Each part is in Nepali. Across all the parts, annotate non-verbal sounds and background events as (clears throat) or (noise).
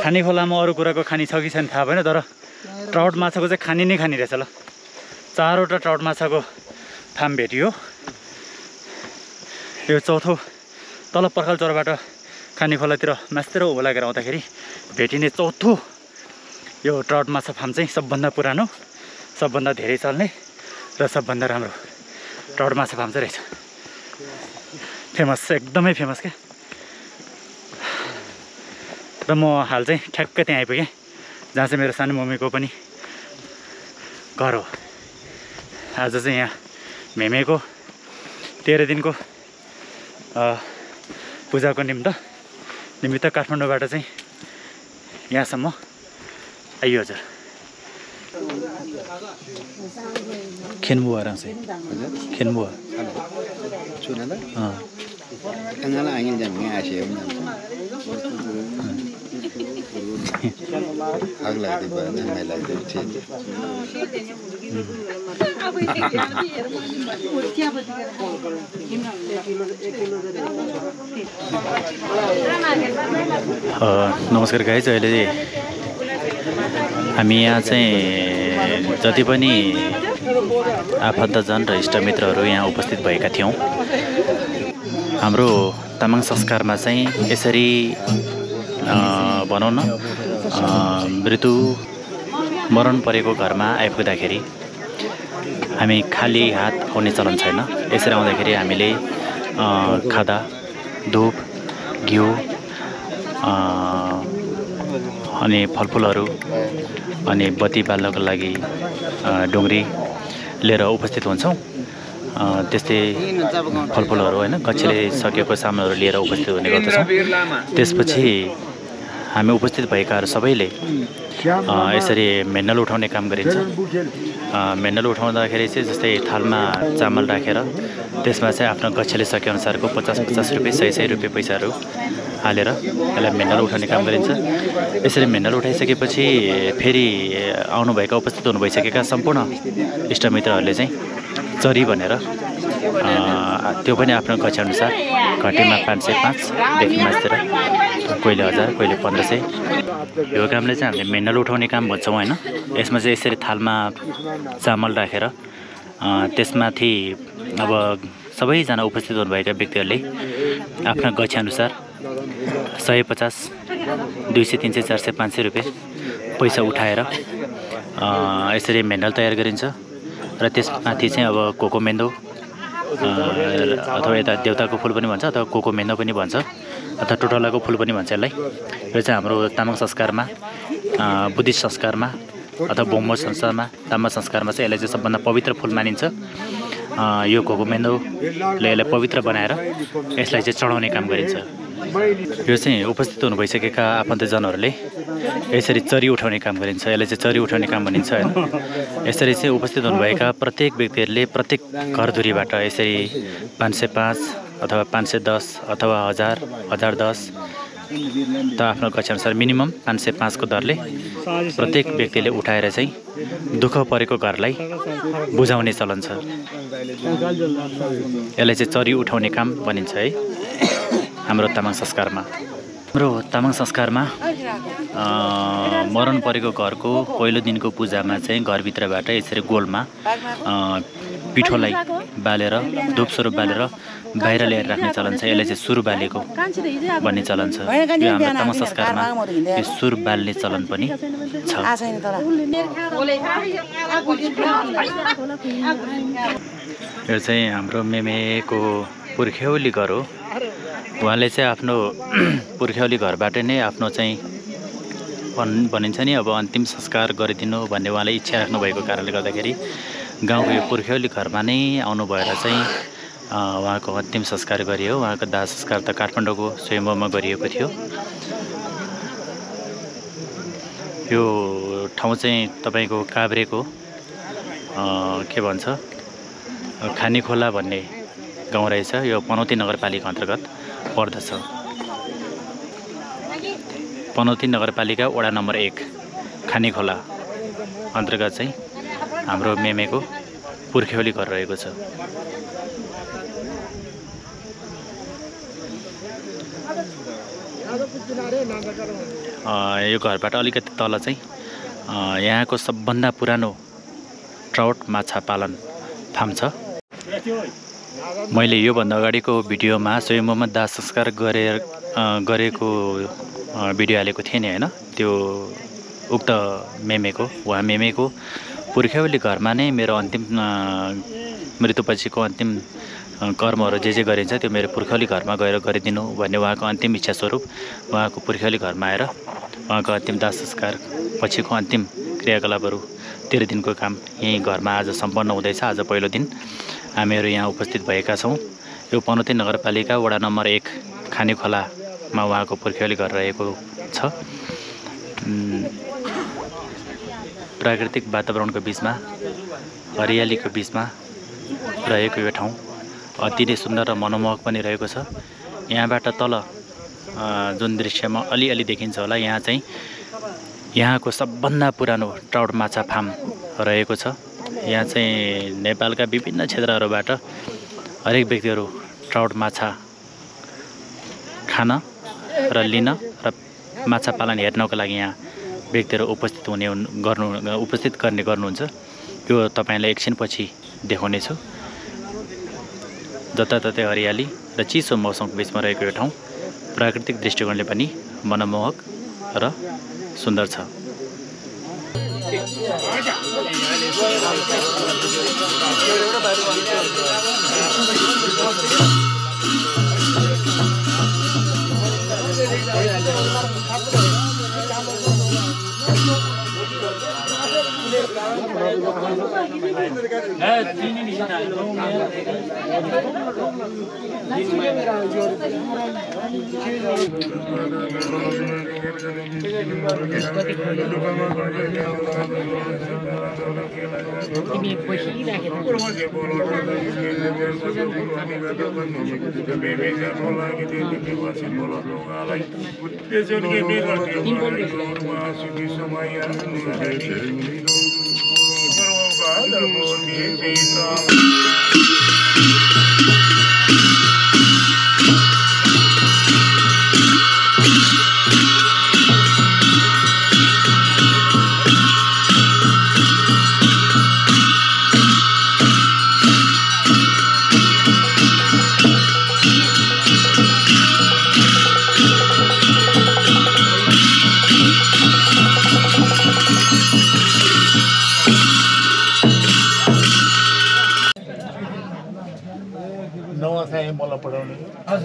खाने खोलामा अरू कुराको खानी छ कि छैन थाहा भएन तर ट्राउट माछाको चाहिँ खानी नै खानी रहेछ ल। चारवटा ट्राउट माछाको फार्म भेटियो। यो चौथो तल पर्खाल चोरबाट खाने खोलातिर मासतिर लागेर आउँदाखेरि भेटिने चौथो यो ट्राउट माछा फार्म चाहिँ सबभन्दा पुरानो सबभन्दा धेरै चल्ने र सबभन्दा राम्रो ट्राउट माछा फार्म चाहिँ रहेछ। फेमस एकदमै फेमस क्या। र म हाल चाहिँ ठ्याक्कै त्यहाँ आइपुगेँ जहाँ चाहिँ मेरो सानो मम्मीको पनि घर हो। आज चाहिँ यहाँ मेमेको तेह्र दिनको अ, पूजाको निम्त निमित्त काठमाडौँबाट चाहिँ यहाँसम्म आइयो हजुर। खेनबुवा रहेछ खेनबुवा। Sudah अँ Tengah angin jam ni asyik आग लाग्दै भयो भने मलाई लाग्दै नमस्कार गाइज अहिले हामी यहाँ चाहिँ जति पनि आफन्तजन र इष्टमित्रहरू यहाँ उपस्थित भएका थियौँ। हाम्रो तामाङ संस्कारमा चाहिँ यसरी भनौँ न मृत्यु मरण परेको घरमा आइपुग्दाखेरि हामी खाली हात आउने चलन छैन। यसरी आउँदाखेरि हामीले खादा धुप घिउ अनि फलफुलहरू अनि बत्ती बाल्नको लागि अ, ढुङ्ग्री लिएर उपस्थित हुन्छौँ। त्यस्तै फलफुलहरू होइन कक्षले सकेको सामानहरू लिएर उपस्थित हुने गर्दछौँ। त्यसपछि हामी उपस्थित भएकाहरू सबैले यसरी मेन्डल उठाउने काम गरिन्छ। मेन्डल उठाउँदाखेरि चाहिँ जस्तै थालमा चामल राखेर त्यसमा चाहिँ आफ्नो गच्छले सकेअनुसारको पचास पचास रुपियाँ सय सय रुपियाँ पैसाहरू हालेर यसलाई मेन्डल उठाउने काम गरिन्छ। यसरी मेन्डल उठाइसकेपछि फेरि आउनुभएका उपस्थित हुनु भइसकेका सम्पूर्ण इष्टमित्रहरूले चाहिँ चरी भनेर। त्यो पनि आफ्नो गच्छअनुसार घटीमा पाँच सय पाँचदेखि मासतिर कहिले हजार कहिले पन्ध्र सय। यो कामले चाहिँ हामीले मेन्डल उठाउने काम भन्छौँ होइन? यसमा चाहिँ यसरी थालमा चामल राखेर त्यसमाथि अब सबैजना उपस्थित हुनुभएका व्यक्तिहरूले आफ्ना गच्छअनुसार सय पचास दुई सय तिन सय चार सय पाँच सय रुपियाँ पैसा उठाएर यसरी मेन्डल तयार गरिन्छ। र त्यसमाथि चाहिँ अब कोकोमेन्दो अ, अथवा यता देउताको फुल पनि भन्छ अथवा कोकोमेन्दो पनि भन्छ अथवा टोटलाको फुल पनि भन्छ यसलाई। यो चाहिँ हाम्रो तामाङ संस्कारमा बुद्धिस्ट संस्कारमा अथवा बोम्बो संस्कारमा तामाङ संस्कारमा चाहिँ यसलाई चाहिँ सबभन्दा पवित्र फुल मानिन्छ। यो यसलाई पवित्र बनाएर यसलाई चाहिँ चढाउने काम गरिन्छ। यो चाहिँ उपस्थित हुनु भइसकेका आफन्तजनहरूले यसरी चरी उठाउने काम गरिन्छ। यसलाई चाहिँ चरी उठाउने काम भनिन्छ होइन। यसरी चाहिँ उपस्थित हुनुभएका प्रत्येक व्यक्तिहरूले प्रत्येक घरधुरीबाट यसरी पाँच सय पाँच अथवा पाँच सय दस अथवा हजार हजार दस त आफ्नो कक्षाअनुसार मिनिमम पाँच सय पाँचको दरले प्रत्येक व्यक्तिले उठाएर चाहिँ दुःख परेको घरलाई बुझाउने चलन छ। यसलाई चाहिँ चरी उठाउने काम भनिन्छ है। हाम्रो तामाङ संस्कारमा। हाम्रो तामाङ संस्कारमा मरण परेको घरको पहिलो दिनको पूजामा चाहिँ घरभित्रबाट यसरी गोलमा पिठोलाई बालेर धुप स्वरूप बालेर बाहिर ल्याएर राख्ने चलन छ यसलाई चाहिँ सुर बालेको भन्ने चलन छ। यो हाम्रो तामाङ संस्कारमा यो सुर बाल्ने चलन पनि छ। यो चाहिँ हाम्रो मेमेको पुर्ख्यौली घर हो। उहाँले चाहिँ आफ्नो (clears throat) पुर्ख्यौली घरबाट नै आफ्नो चाहिँ भन् भनिन्छ नि अब अन्तिम संस्कार गरिदिनु भन्ने उहाँले इच्छा राख्नुभएको कारणले गर्दाखेरि गाउँको यो पुर्ख्यौली घरमा नै आउनु भएर चाहिँ उहाँको अन्तिम संस्कार गरियो। उहाँको दाह संस्कार त काठमाडौँको स्वयम्भूमा गरिएको थियो। यो ठाउँ चाहिँ तपाईँको काभ्रेको के भन्छ? खानी खोला भन्ने गाउँ रहेछ। यो पनौती नगरपालिका अन्तर्गत पर्दछ। पनौती नगरपालिका वडा नम्बर एक खानी खोला अन्तर्गत चाहिँ हाम्रो मेमेको पुर्ख्यौली घर रहेको छ। यो घरबाट अलिकति तल चाहिँ यहाँको सबभन्दा पुरानो ट्राउट माछा पालन फार्म छ। मैले योभन्दा अगाडिको भिडियोमा स्वयं मोहम्मद दाह संस्कार गरे गरेको भिडियो हालेको थिएँ नि होइन? त्यो उक्त मेमेको उहाँ मेमेको पुर्ख्यौली घरमा नै मेरो अन्तिम मृत्युपछिको अन्तिम कर्महरू जे जे गरिन्छ त्यो मेरो पुर्ख्यौली घरमा गएर गरिदिनु भन्ने उहाँको अन्तिम इच्छा स्वरूप उहाँको पुर्ख्यौली घरमा आएर उहाँको अन्तिम दाह संस्कार पछिको अन्तिम क्रियाकलापहरू तेह्र दिनको काम यहीँ घरमा आज सम्पन्न हुँदैछ। आज पहिलो दिन हामीहरू यहाँ उपस्थित भएका छौँ। यो पनौती नगरपालिका वडा नम्बर एक खाने खोलामा उहाँको पुर्ख्यौली घर रहेको छ। प्राकृतिक वातावरणको बिचमा हरियालीको बिचमा रहेको यो ठाउँ। अति नै सुन्दर र मनमोहक पनि रहेको छ। यहाँबाट तल जुन दृश्यमा अलिअलि देखिन्छ होला यहाँ चाहिँ यहाँको सबभन्दा पुरानो ट्राउट माछा फार्म रहेको छ। यहाँ चाहिँ नेपालका विभिन्न क्षेत्रहरूबाट हरेक व्यक्तिहरू ट्राउट माछा खान र लिन र माछा पालन हेर्नको लागि यहाँ व्यक्तिहरू उपस्थित हुने गर्नु उपस्थित गर्ने गर्नुहुन्छ। यो तपाईँलाई एकछिनपछि देखाउनेछु। जताततै हरियाली र चिसो मौसमको बिचमा रहेको यो ठाउँ प्राकृतिक दृष्टिकोणले पनि मनमोहक र सुन्दर छ। समय Thank you.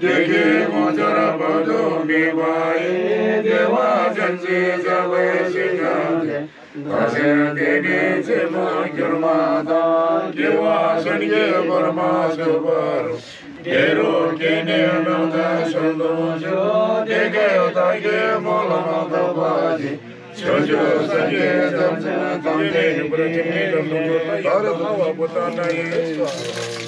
Degi mundara bado miwae, dewa janji zawe shikande. Kase debi zima kirmada, dewa shanye burma subaru. Gero kene nanda shundojo, dege tage molama dabaji. Chojo sanye zamze kante, brajime kamdo, bharat hawa putana yeswa.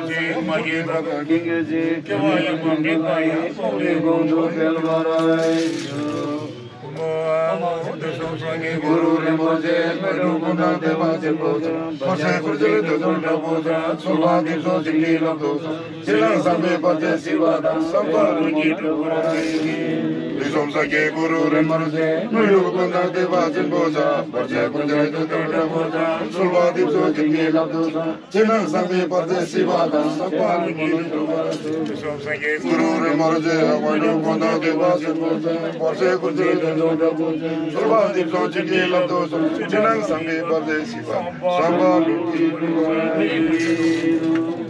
magi bhaka kingaji kevaya mandikaya sole gondu pelvarai Guru Rinpoche, Meru Kunda Deva Rinpoche, Pashe Kujil Dudun Dhampoche, Sulva Dipso Jingi Lamdosa, Jilan Sambe Pache Sivada, Sampa Ruji Dhampoche. मैले मेनल Nisomsake guru remaruse, Mulu kundate vasin bosa, Borse kunjai to tora bosa, Sulva dipso jingi labdosa, Chinang sami pate sivada, Sapal giri to varase, Nisomsake guru remaruse, Mulu kundate vasin bosa, Borse kunjai to tora bosa, Sulva dipso jingi labdosa, Chinang sami pate sivada, Sapal giri to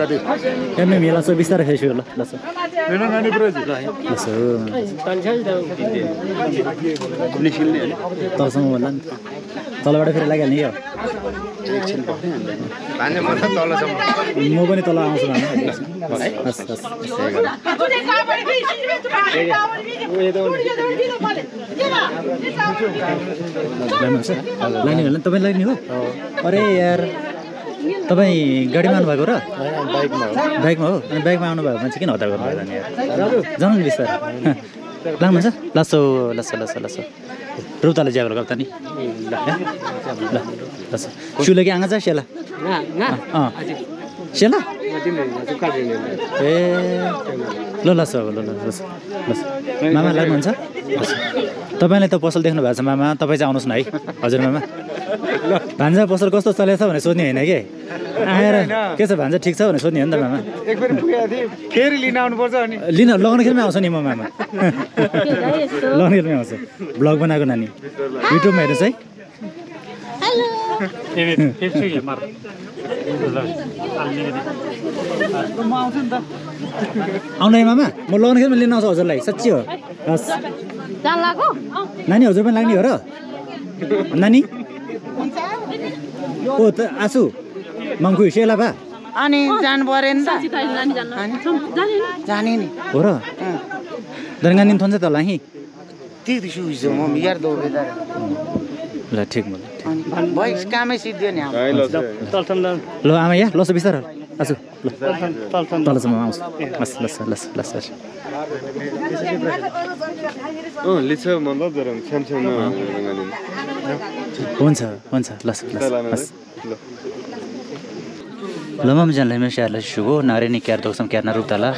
kadi? एमए मेला छ बिस्तारै खाइसक्यो ल ल भन्दा नि तलबाट फेरि लागिहाल्ने क्या म त तलसम्म म पनि तल आउँछु लाने होला नि तपाईँ लाग्ने हो अरे यार तपाईँ गाडीमा आउनुभएको र? बाइकमा हो। बाइकमा हो? अनि बाइकमा आउनुभएको मान्छे किन हतार गर्नुभयो नि जानु नि बिस्तारै लाग्नुहुन्छ लसो लसो लसो लसो। रुताले ज्यागर गर्दा नि। ल ल लसो सुले कि आँगा सेला? अँ। सेला? ए। ल लसो अब ल ल लसो लसो मामा लाग्नुहुन्छ तपाईँले त पसल देख्नु भएको छ मामा। तपाईँ चाहिँ आउनुहोस् न है। हजुर मामा। भान्जा पसल कस्तो चलेको छ भनेर सोध्ने होइन कि? आएर के छ भान्जा ठिक छ भनेर सोध्ने हो नि त मामा। एक बार पुगेको थिएँ। फेरि लिन आउनुपर्छ अनि। लिन खेलमै आउँछ नि म मामा। (laughs) लगाउने खेलमै आउँछ। ब्लग बनाएको नानी। युट्युबमा हेर्नुहोस् है। आउनु है मामा। म लगाउने खेलमा लिन आउँछु हजुरलाई साँच्ची हो। हस्। नानी हजुर पनि लाग्ने हो र। नानी? ओ त आसु। मङ्खु सेला बा अनि जानु पऱ्यो नि त। जाने नि। हो र? थन्छ त होला हि? म ल ठिक म कामै सिद्धियो नि ल आमा या लसो बिस्तार आसु ल। तलसम्म आउँछु। लस लस लस लस लस अँ लिन्छ जरा हुन्छ हुन्छ लस लस लस ल। मम जानलाई मेरो स्याहारलाई सुगो। नारेनी क्यार दोक्सम क्यारना रुप्ताला।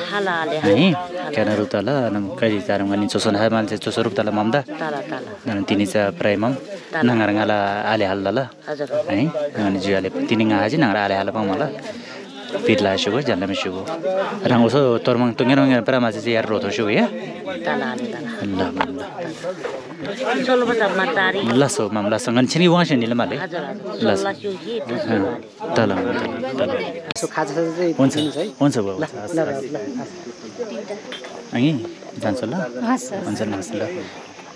है? क्यारना रुप्ताला नम कहिले तारम गनि चोसो ना मान्छे चोसो रुप्ताला ममदा अनि तिनी चाहिँ प्राय मम। नाङ्गार गाला आले हाल्दा है? अनि जियाले तिनी गाजी नाङ्गार आले हाल पाउँ होला पिट ला सुगो जानलाई सुगो। राङ उसो तोरमङ तुङ्गेर मङ्गेर पुरा मान्छे यार रोथो सुगो या? ल ल। लसो माम लसो गन छिनी वहाँ छिनी माले? लस तल तल हुन्छ हुन्छ बाबु। अनि जान्छ ल? हुन्छ नमस्ते ल।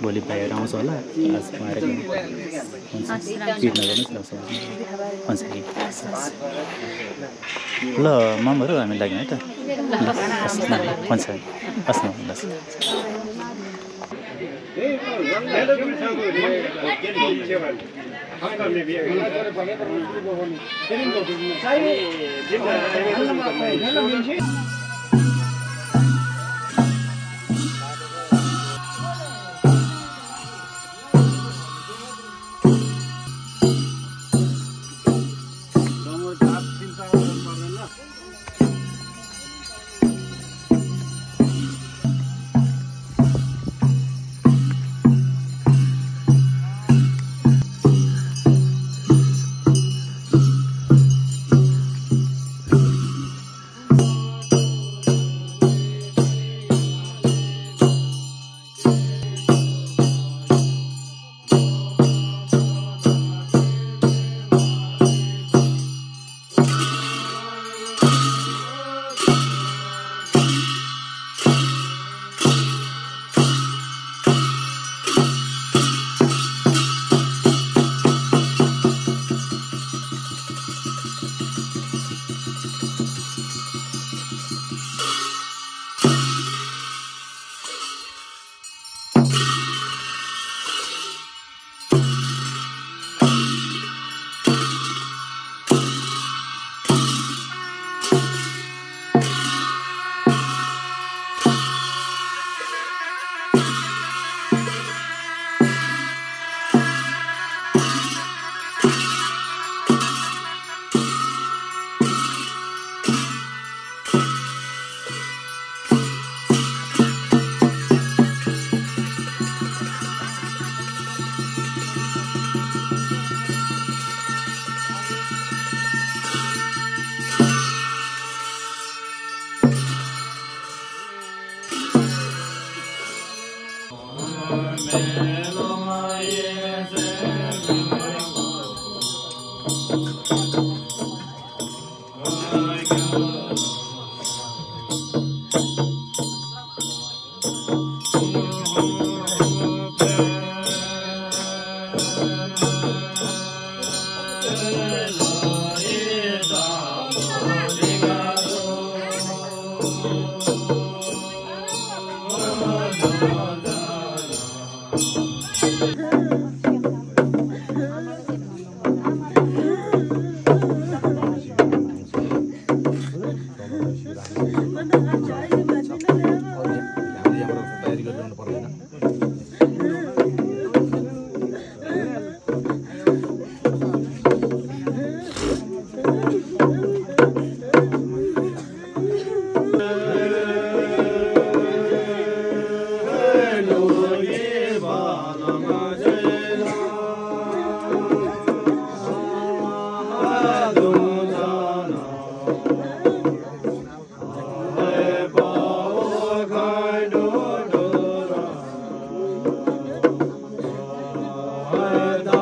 भोलि भाइहरू आउँछ होला। आज उहाँहरू हुन्छ। हुन्छ। कि ल ममहरू हामी लाग्यौँ है त। ल हस् ल। multimass. भान बवा चरणी, येnoc, याघ, आपेः. भुका अरे को, और रिषा. कहलित, जिनधन भाफाय, Thank you. da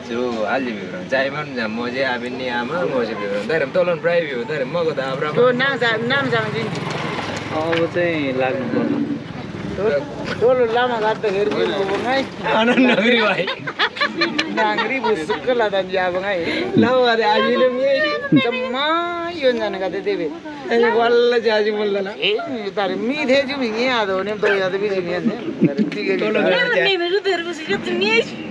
जो अहिले भिब्राउनु जाइमन मजे आबिन्ने आमा मजे भिब्राउनु दाइरम तलन प्राय भिउ तर मगो त आब्रा नाम नाम अब चाहिँ लाग्नु पर्छ टोलो लामा गाड्दाखेरि जम्मा (laughs)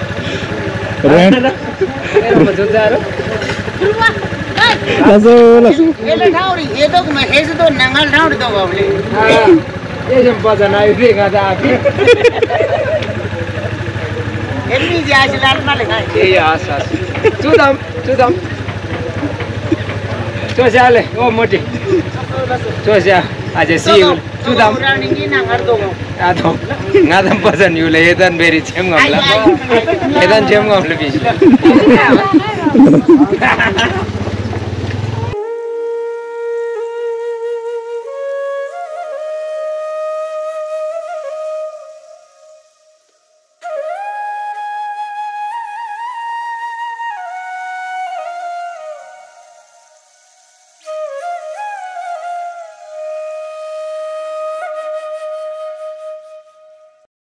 रेंट लसो लसो एले ठाउरी ए तो मैं हेज तो नंगल ठाउरी तो बाबले ये जम बजना रे गादा आके एमी जाज लाल ना लिखा ए आस आस चुदम चुदम चो जाले ओ मोटी चो जा आज सी શું દામ આદમ આદમ પસંદ યુ લે એદન બેરી છેમ ગમલા એદન છેમ ગમલા બી